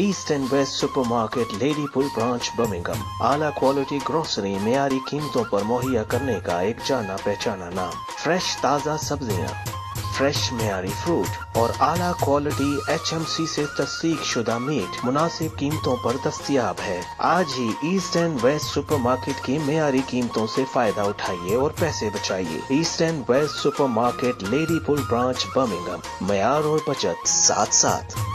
East and West Supermarket Ladypool branch Birmingham आला quality grocery मेयारी कीमतों पर मुहैया करने का एक जाना पहचाना नाम। फ्रेश ताज़ा सब्ज़ियाँ फ्रेश मेयारी फ्रूट और आला क्वालिटी एच एम सी ऐसी तस्दीक शुदा मीट मुनासिब कीमतों पर दस्तियाब है। आज ही ईस्ट एंड वेस्ट सुपरमार्केट की मेयारी कीमतों से फ़ायदा उठाइए और पैसे बचाइए। East and West Supermarket Ladypool branch Birmingham मैार और बचत साथ साथ